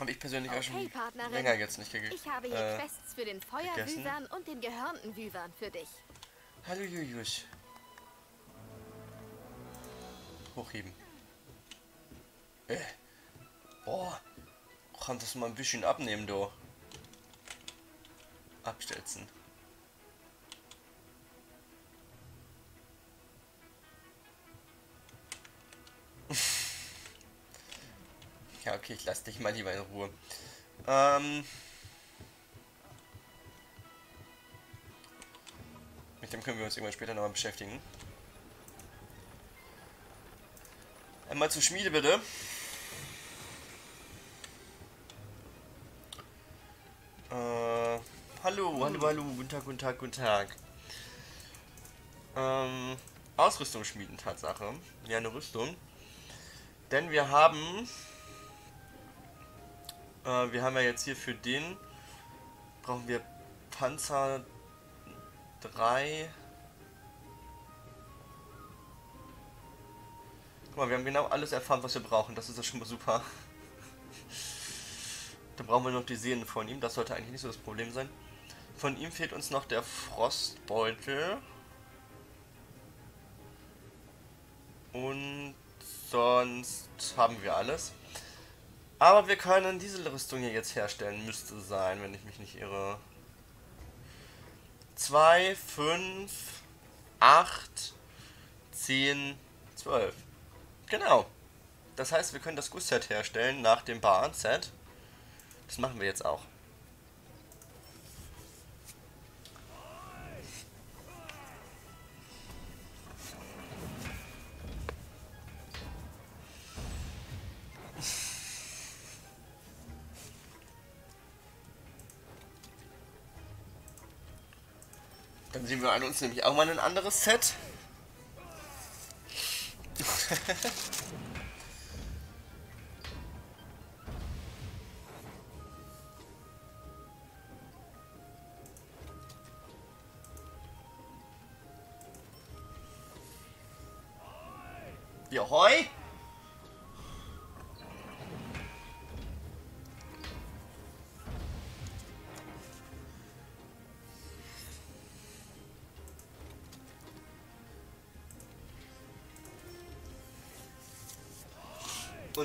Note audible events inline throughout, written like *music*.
Habe ich persönlich auch Okay, schon Partnerin. länger jetzt nicht gegessen. Ich habe hier äh, Quests für den. Feuerwüvern und den gehörnten Wüvern für dich. Hallo Julius. Hochheben. Äh. Boah. Kann das mal ein bisschen abnehmen, du. Abstelzen. Ja, okay, ich lass dich mal lieber in Ruhe. Ähm. Mit dem können wir uns irgendwann später nochmal beschäftigen. Einmal zur Schmiede bitte. Äh, hallo, hallo, hallo, guten Tag, guten Tag, guten Tag. Ähm, Ausrüstung schmieden, Tatsache. Ja, eine Rüstung. Denn wir haben, äh, wir haben ja jetzt hier für den, brauchen wir Panzer 3. Guck mal, wir haben genau alles erfahren, was wir brauchen. Das ist ja schon mal super. *laughs* Dann brauchen wir noch die Sehnen von ihm. Das sollte eigentlich nicht so das Problem sein. Von ihm fehlt uns noch der Frostbeutel. Und sonst haben wir alles. Aber wir können diese Rüstung hier jetzt herstellen. Müsste sein, wenn ich mich nicht irre. 2, 5, 8, 10, 12. Genau. Das heißt, wir können das Gussset herstellen nach dem Bahn-Set. Das machen wir jetzt auch. Dann sehen wir an uns nämlich auch mal ein anderes Set.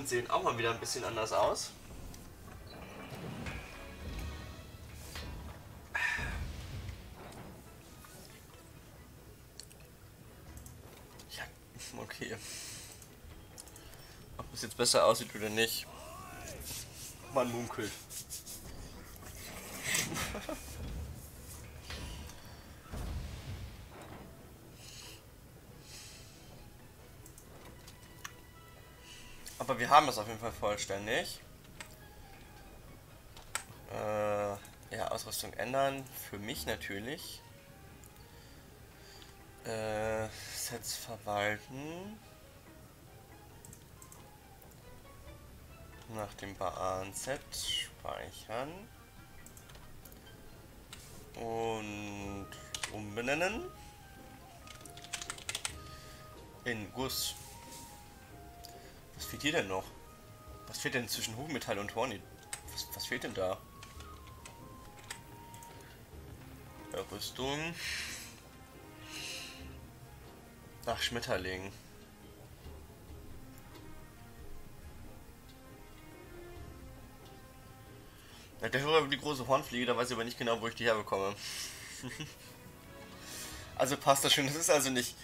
Und sehen auch mal wieder ein bisschen anders aus. Ja, okay. Ob es jetzt besser aussieht oder nicht. Man munkelt. Aber wir haben es auf jeden Fall vollständig. Äh, ja, Ausrüstung ändern. Für mich natürlich. Äh, Sets verwalten. Nach dem Bahn-Set speichern. Und umbenennen. In Guss. Was fehlt hier denn noch? Was fehlt denn zwischen Hochmetall und Horny? Was, was fehlt denn da? Rüstung. Ach, Schmetterling. Ja, der Hörer über die große Hornfliege, da weiß ich aber nicht genau, wo ich die herbekomme. *laughs* also passt das schon. Das ist also nicht,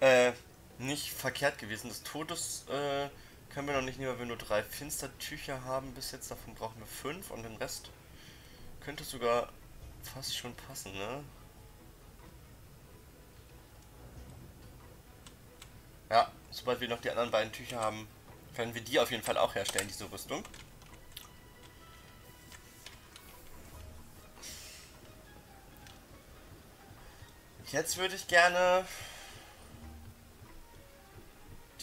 äh, nicht verkehrt gewesen. Das Todes äh, können wir noch nicht nehmen, weil wir nur drei Finstertücher haben bis jetzt. Davon brauchen wir fünf und den Rest könnte sogar fast schon passen, ne? Ja, sobald wir noch die anderen beiden Tücher haben, können wir die auf jeden Fall auch herstellen, diese Rüstung. Jetzt würde ich gerne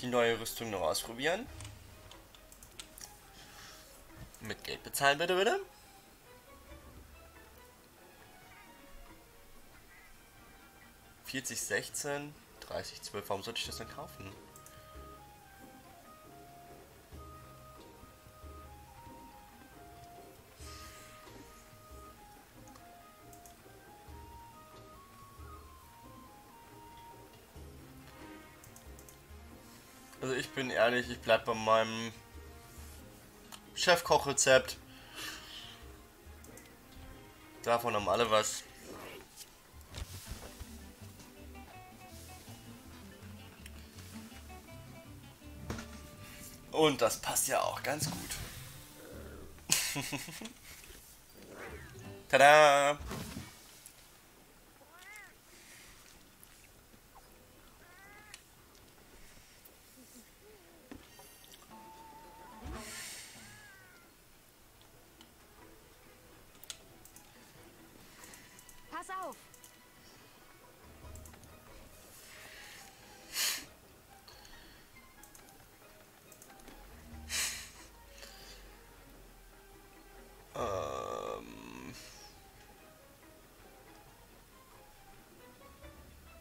die neue Rüstung noch ausprobieren. Mit Geld bezahlen bitte, bitte. Vierzig, sechzehn, dreißig, zwölf. Warum sollte ich das denn kaufen? Bin ehrlich, ich bleib bei meinem Chefkochrezept. Davon haben alle was. Und das passt ja auch ganz gut. *laughs* Tada!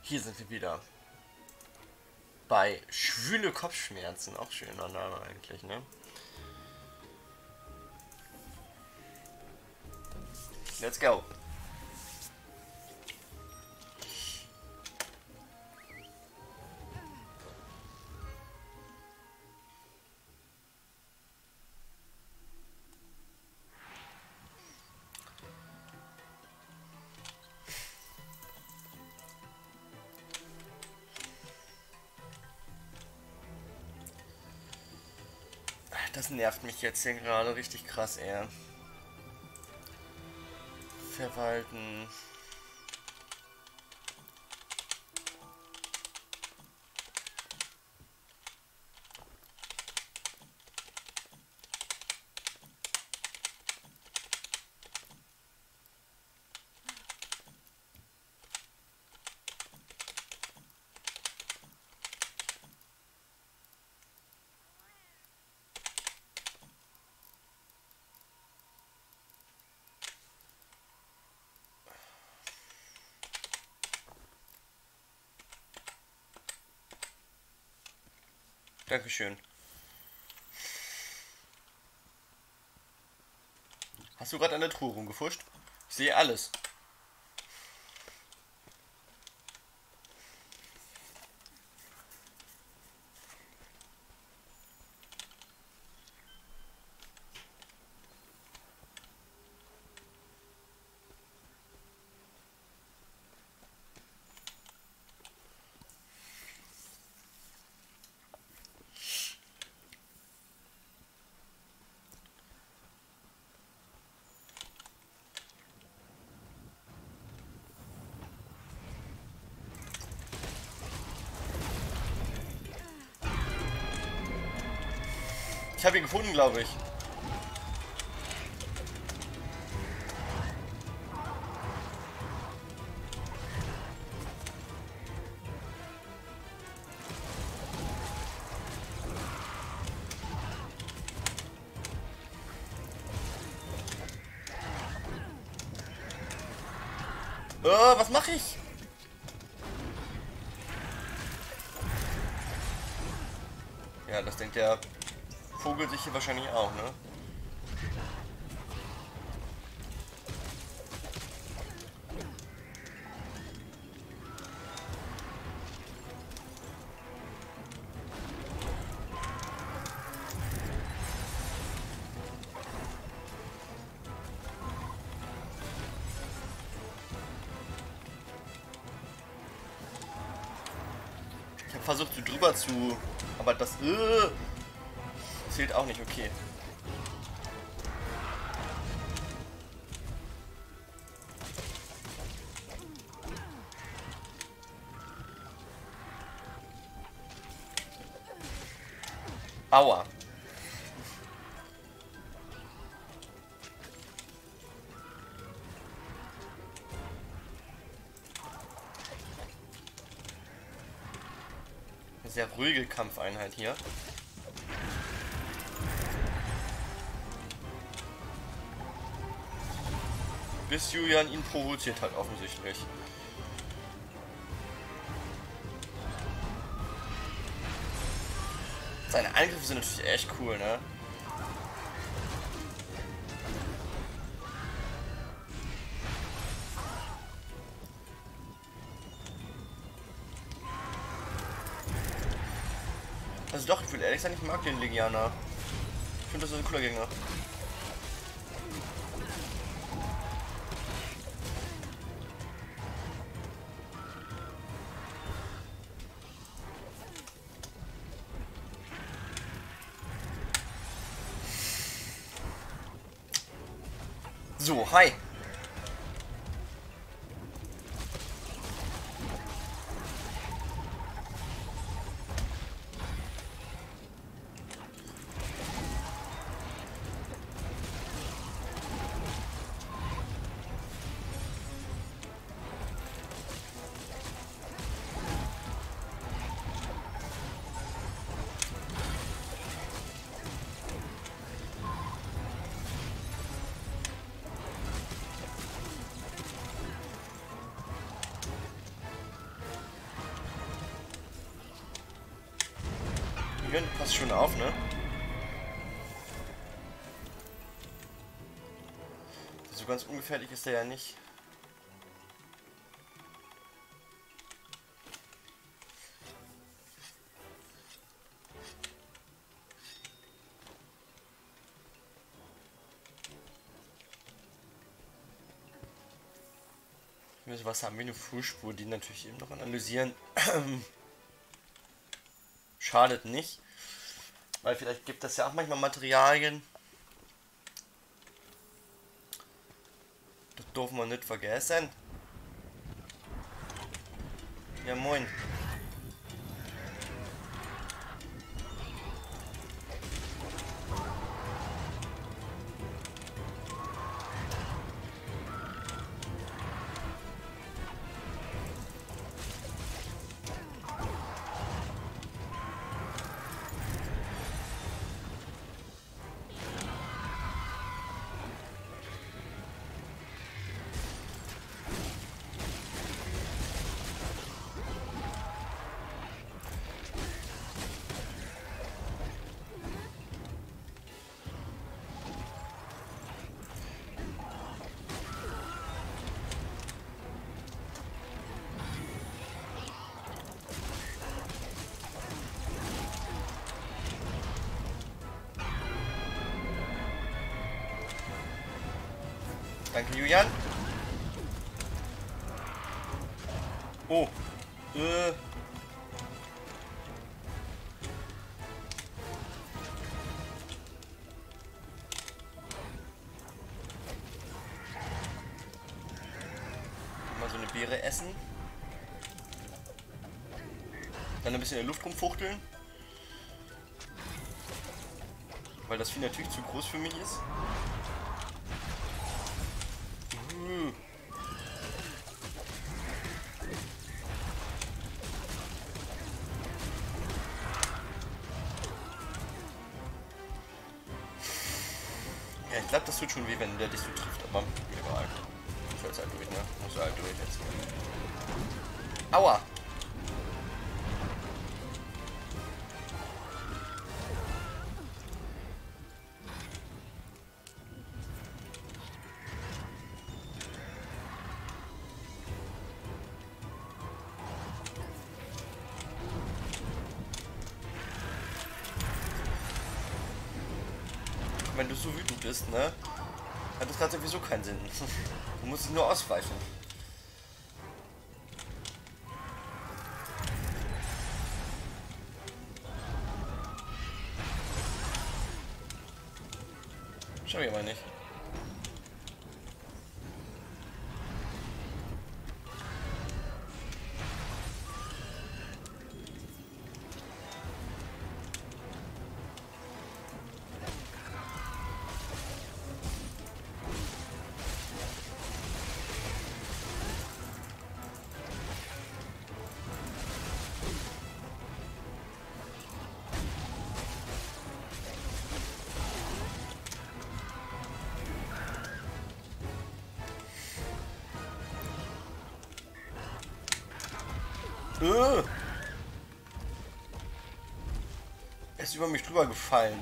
Hier sind wir wieder. Bei schwüle Kopfschmerzen. Auch schöner Name eigentlich, ne? Let's go. Das nervt mich jetzt hier gerade richtig krass, eher. Verwalten. Dankeschön. Hast du gerade an der Truhe rumgefuscht? Ich sehe alles. Habe ihn gefunden, glaube ich. Oh, was mache ich? Ja, das denkt der Vogel sich hier wahrscheinlich auch, ne? Ich habe versucht, so drüber zu... Aber das... Äh, zählt auch nicht, okay. Aua. Sehr ruhige Kampfeinheit hier. Bis Julian ihn provoziert hat, offensichtlich. Seine Angriffe sind natürlich echt cool, ne? Also doch, ich will ehrlich sagen, ich mag den Legianer. Ich finde, das ist ein cooler Gegner. Julian, passt schon auf, ne? So ganz ungefährlich ist er ja nicht. Was haben wir eine Fußspur, die natürlich eben noch analysieren. *clears throat* Schadet nicht. Weil vielleicht gibt es ja auch manchmal Materialien. Das dürfen wir nicht vergessen. Ja moin. Danke, Julian. Oh. Äh. Mal so eine Beere essen. Dann ein bisschen in der Luft rumfuchteln. Weil das Vieh natürlich zu groß für mich ist. Das tut schon weh, wenn der dich so trifft, aber du so wütend bist, ne? Hat das gerade sowieso keinen Sinn. *laughs* Du musst nur ausweichen. Er ist über mich drüber gefallen.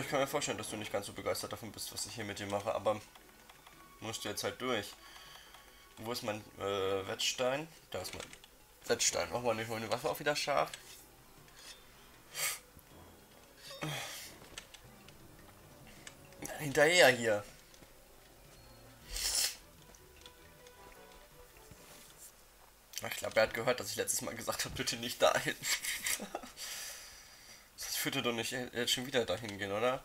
Ich kann mir vorstellen, dass du nicht ganz so begeistert davon bist, was ich hier mit dir mache, aber musst du jetzt halt durch. Wo ist mein äh, Wettstein? Da ist mein Wettstein. Machen wir nicht meine Waffe auch wieder scharf. Hinterher hier. Ich glaube, er hat gehört, dass ich letztes Mal gesagt habe, bitte nicht dahin. *laughs* das würde doch nicht jetzt schon wieder dahin gehen, oder?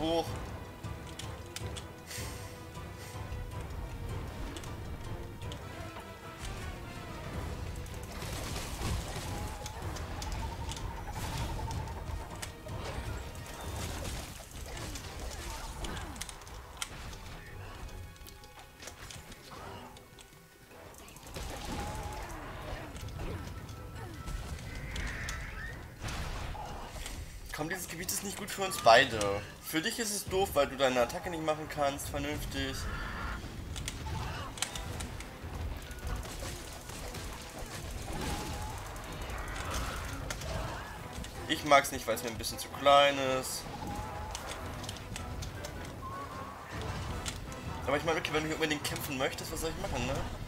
hoch. Komm, dieses Gebiet ist nicht gut für uns beide. Für dich ist es doof, weil du deine Attacke nicht machen kannst, vernünftig. Ich mag es nicht, weil es mir ein bisschen zu klein ist. Aber ich meine, okay, wenn du unbedingt kämpfen möchtest, was soll ich machen, ne?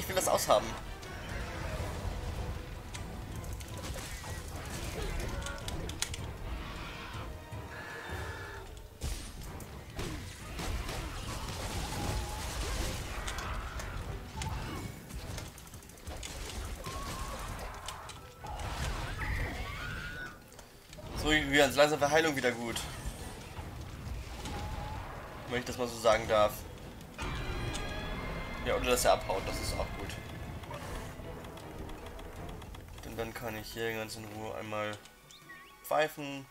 Ich will das aushaben. So, Julians, langsam Verheilung wieder gut. Wenn ich das mal so sagen darf. Ja, oder dass er abhaut, das ist auch gut. Denn dann kann ich hier ganz in Ruhe einmal pfeifen.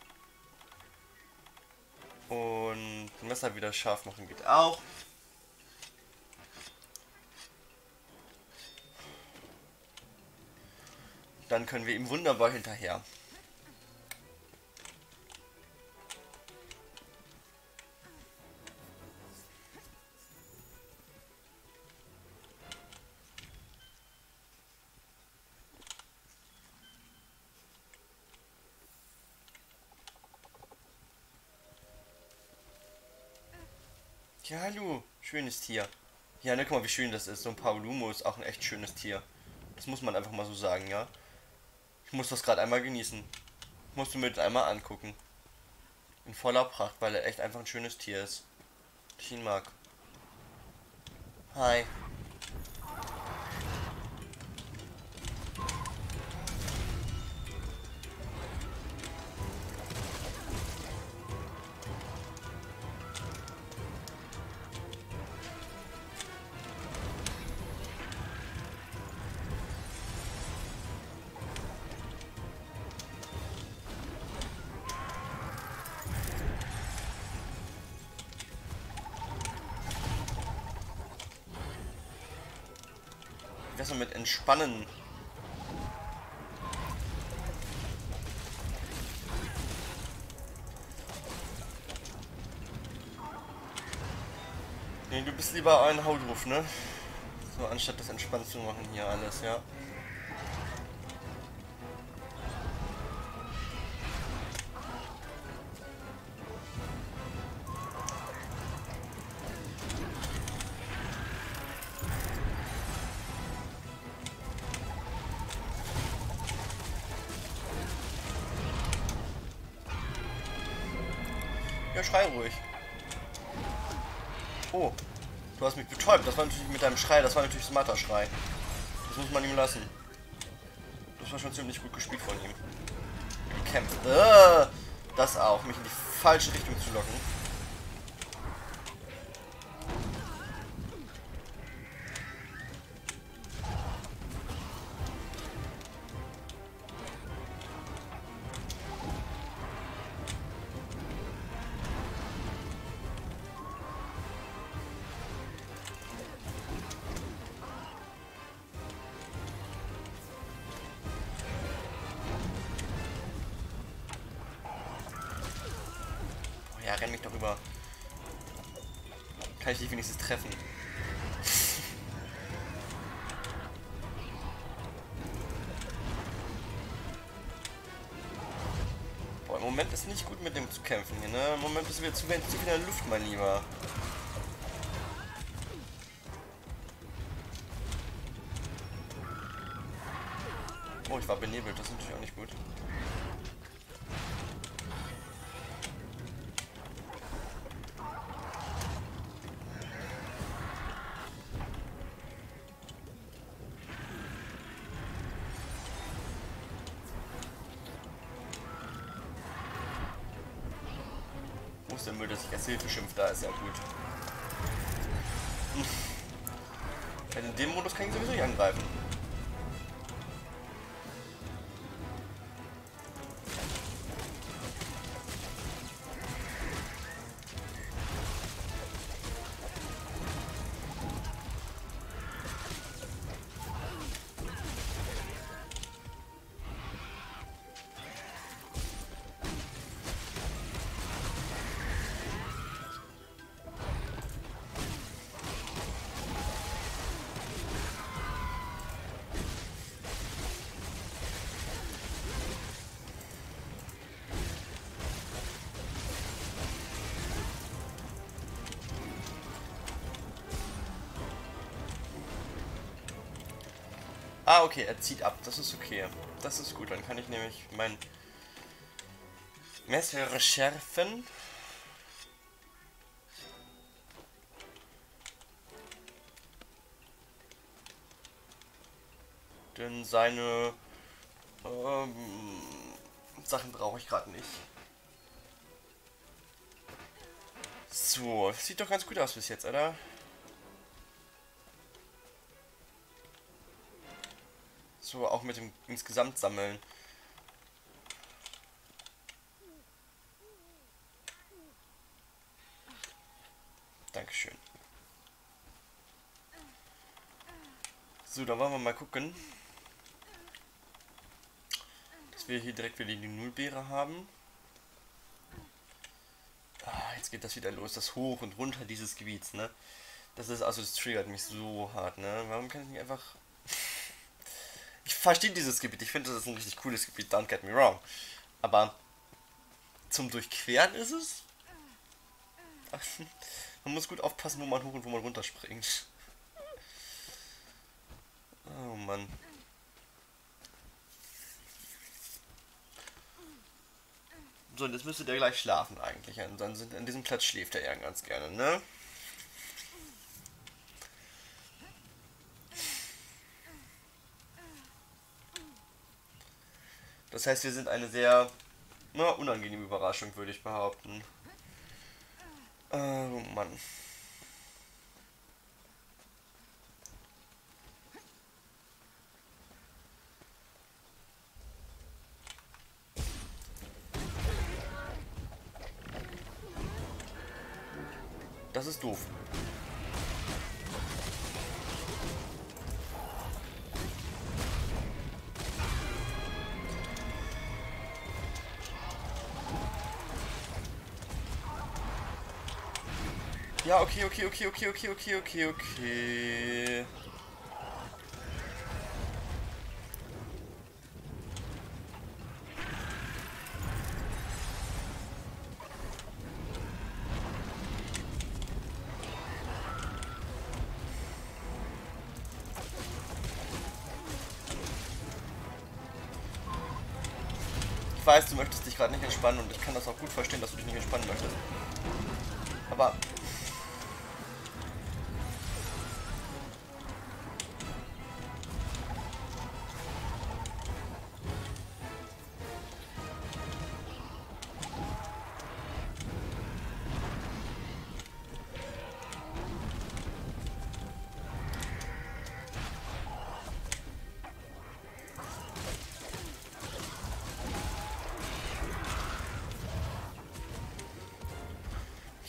Und Messer wieder scharf machen geht auch. Dann können wir ihm wunderbar hinterher. Schönes Tier. Ja, ne, guck mal, wie schön das ist. So ein Paulumo ist auch ein echt schönes Tier. Das muss man einfach mal so sagen, ja. Ich muss das gerade einmal genießen. Musst du mir das einmal angucken. In voller Pracht, weil er echt einfach ein schönes Tier ist. Ich ihn mag. Hi. Mal mit Entspannen? Nee, du bist lieber ein Hautruf, ne? So, anstatt das entspannt zu machen hier alles, ja. Ja, schrei ruhig. Oh, du hast mich betäubt. Das war natürlich mit deinem Schrei, das war natürlich smarter Schrei. Das muss man ihm lassen. Das war schon ziemlich gut gespielt von ihm. Gekämpft. Äh, das auch, mich in die falsche Richtung zu locken. Moment ist nicht gut mit dem zu kämpfen hier, ne? Im Moment bist du wieder zu, viel in der Luft, mein Lieber. Oh, ich war benebelt, das natürlich Hilfe schimpft? Da ist ja gut. Hm. In dem Modus kann ich sowieso nicht angreifen. Ah, okay, er zieht ab. Das ist okay. Das ist gut. Dann kann ich nämlich mein Messer schärfen. Denn seine ähm, Sachen brauche ich gerade nicht. So, sieht doch ganz gut aus bis jetzt, oder? So, auch mit dem insgesamt sammeln. Dankeschön. So, dann wollen wir mal gucken, dass wir hier direkt wieder die Nullbeere haben. Ah, jetzt geht das wieder los, das Hoch und Runter dieses Gebiets, ne? Das ist, also das triggert mich so hart, ne? Warum kann ich nicht einfach... verstehe dieses Gebiet, ich finde, das ist ein richtig cooles Gebiet, don't get me wrong. Aber zum Durchqueren ist es... *laughs* man muss gut aufpassen, wo man hoch und wo man runter springt. Oh Mann. So, und jetzt müsste der gleich schlafen eigentlich. Sind, an diesem Platz schläft er ja ganz gerne, ne? Das heißt, wir sind eine sehr na, unangenehme Überraschung, würde ich behaupten. Oh Mann. Das ist doof. Ja, okay, okay, okay, okay, okay, okay, okay, okay. Ich weiß, du möchtest dich gerade nicht entspannen und ich kann das auch gut verstehen, dass du dich nicht entspannen möchtest. Aber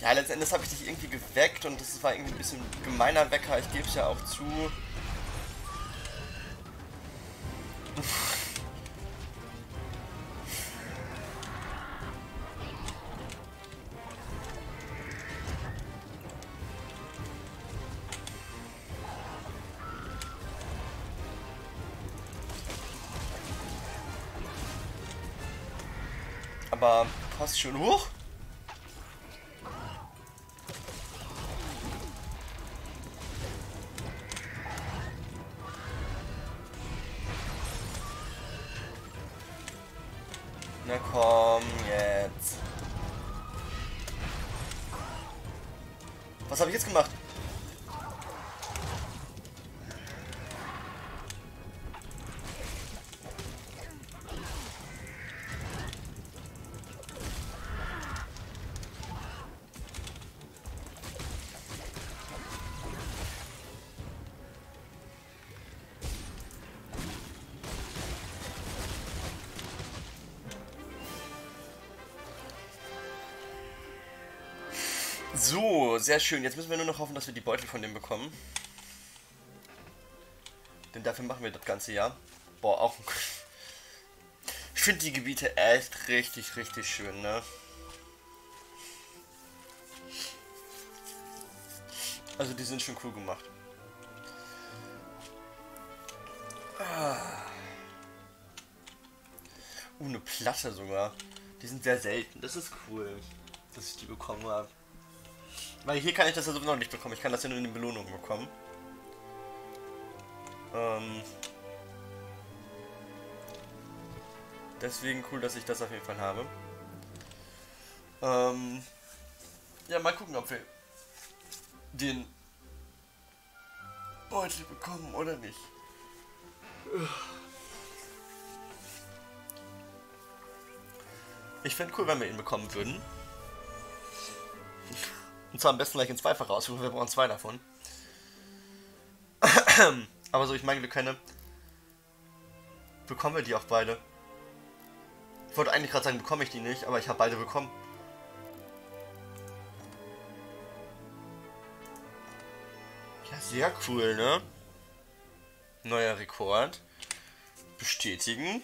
Ja, letzten Endes habe ich dich irgendwie geweckt und das war irgendwie ein bisschen gemeiner Wecker, ich gebe es ja auch zu. Aber passt schon hoch. So, sehr schön. Jetzt müssen wir nur noch hoffen, dass wir die Beutel von dem bekommen. Denn dafür machen wir das ganze Jahr. Boah, auch. Ich finde die Gebiete echt richtig, richtig schön, ne? Also die sind schon cool gemacht. Ah. Uh, eine Platte sogar. Die sind sehr selten. Das ist cool, dass ich die bekommen habe. Weil hier kann ich das ja sowieso noch nicht bekommen. Ich kann das ja nur in den Belohnungen bekommen. Ähm deswegen cool, dass ich das auf jeden Fall habe. Ähm ja, mal gucken, ob wir den Beutel bekommen oder nicht. Ich fände cool, wenn wir ihn bekommen würden. Und zwar am besten gleich in Zweifach raussuchen, wir brauchen zwei davon. *clears throat* Aber so, ich meine, wir können. Bekommen wir die auch beide? Ich wollte eigentlich gerade sagen, bekomme ich die nicht, aber ich habe beide bekommen. Ja, sehr cool, ne? Neuer Rekord. Bestätigen.